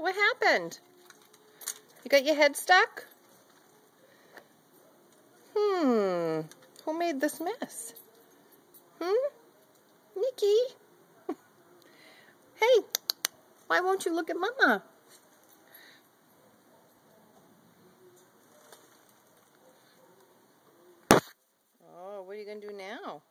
what happened? You got your head stuck? Hmm. Who made this mess? Hmm? Nikki? hey, why won't you look at Mama? Oh, what are you going to do now?